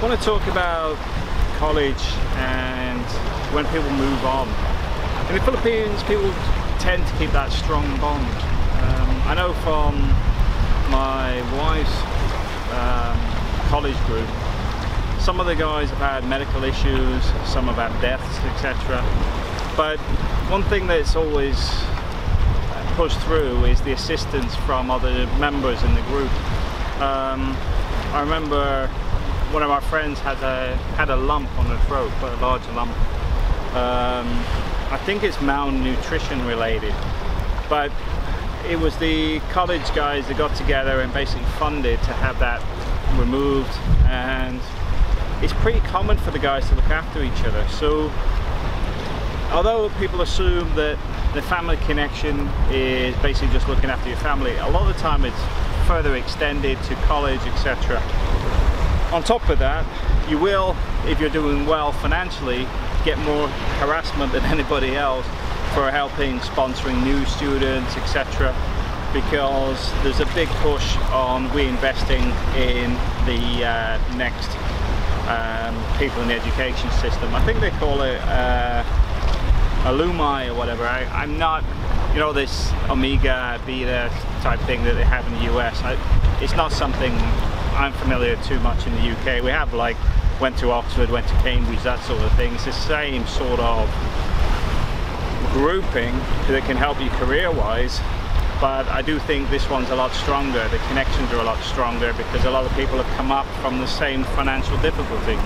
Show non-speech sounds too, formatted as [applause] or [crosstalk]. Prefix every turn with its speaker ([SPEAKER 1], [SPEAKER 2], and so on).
[SPEAKER 1] I want to talk about college and when people move on. In the Philippines, people tend to keep that strong bond. Um, I know from my wife's um, college group, some of the guys have had medical issues, some have had deaths, etc. But one thing that's always pushed through is the assistance from other members in the group. Um, I remember one of my friends had a had a lump on her throat, quite a large lump. Um, I think it's malnutrition related, but it was the college guys that got together and basically funded to have that removed and it's pretty common for the guys to look after each other so although people assume that the family connection is basically just looking after your family a lot of the time it's further extended to college etc on top of that you will if you're doing well financially get more harassment than [laughs] anybody else for helping sponsoring new students etc because there's a big push on reinvesting in the uh, next um, people in the education system. I think they call it uh, alumni or whatever. I, am not, you know, this Omega Beta type thing that they have in the US. I, it's not something I'm familiar too much in the UK. We have like went to Oxford, went to Cambridge, that sort of thing. It's the same sort of grouping that can help you career-wise but I do think this one's a lot stronger. The connections are a lot stronger because a lot of people have come up from the same financial difficulty.